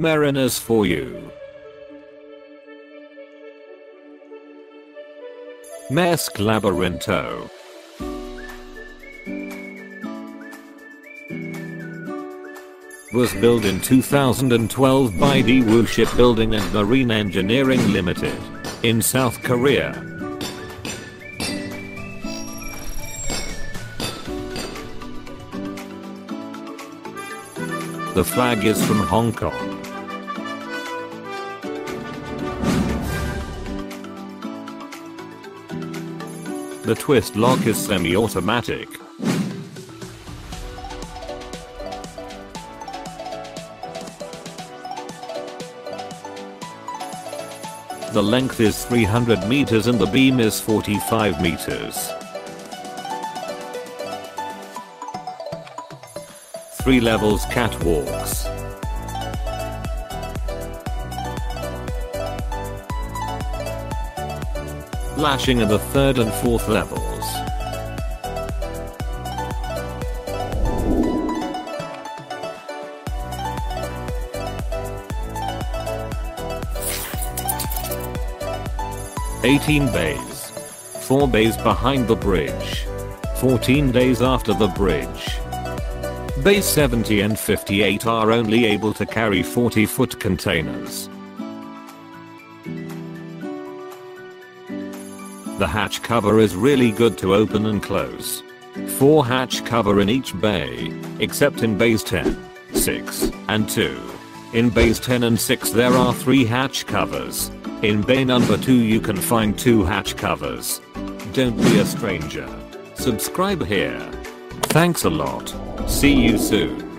Mariners for you. Maersk Laberinto. Was built in 2012 by Daewoo Shipbuilding and Marine Engineering Limited in South Korea. The flag is from Hong Kong. The twist lock is semi-automatic. The length is 300 meters and the beam is 45 meters. Three levels catwalks. Lashing at the third and fourth levels. Eighteen bays. Four bays behind the bridge. 14 days after the bridge. Bays 70 and 58 are only able to carry 40 foot containers. The hatch cover is really good to open and close. 4 hatch cover in each bay, except in bays 10, 6, and 2. In bays 10 and 6 there are 3 hatch covers. In bay number 2 you can find 2 hatch covers. Don't be a stranger. Subscribe here. Thanks a lot. See you soon.